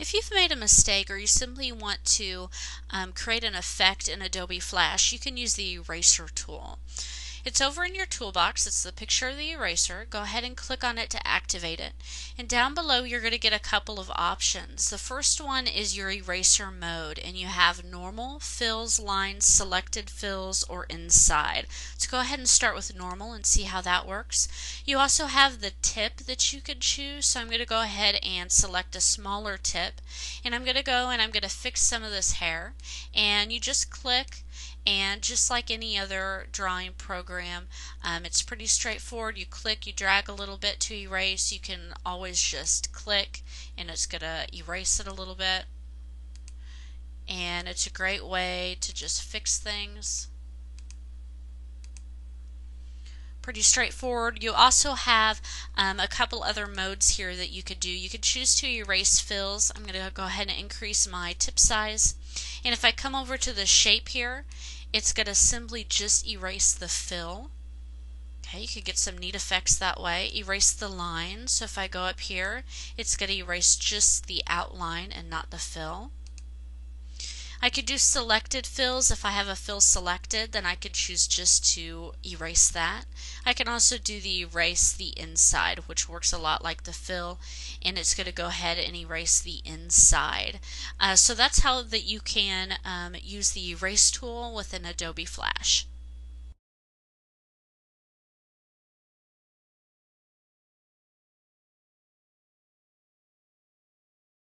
If you've made a mistake or you simply want to um, create an effect in Adobe Flash, you can use the eraser tool. It's over in your toolbox. It's the picture of the eraser. Go ahead and click on it to activate it. And down below you're going to get a couple of options. The first one is your eraser mode and you have normal, fills, lines, selected fills, or inside. So go ahead and start with normal and see how that works. You also have the tip that you could choose. So I'm going to go ahead and select a smaller tip and I'm going to go and I'm going to fix some of this hair and you just click and just like any other drawing program um, it's pretty straightforward you click you drag a little bit to erase you can always just click and it's gonna erase it a little bit and it's a great way to just fix things pretty straightforward. You also have um, a couple other modes here that you could do. You could choose to erase fills. I'm going to go ahead and increase my tip size. And if I come over to the shape here, it's going to simply just erase the fill. Okay, you could get some neat effects that way. Erase the line. So if I go up here, it's going to erase just the outline and not the fill. I could do selected fills. If I have a fill selected, then I could choose just to erase that. I can also do the erase the inside, which works a lot like the fill, and it's going to go ahead and erase the inside. Uh, so that's how that you can um, use the erase tool within Adobe Flash.